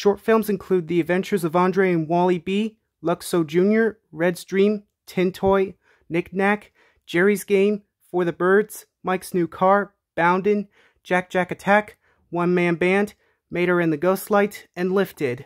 short films include The Adventures of Andre and Wally B, Luxo Jr., Red's Dream, Tin Toy, Knick Knack, Geri's Game, For the Birds, Mike's New Car, Boundin', Jack Jack Attack, One Man Band, Mater and the Ghostlight, and Lifted.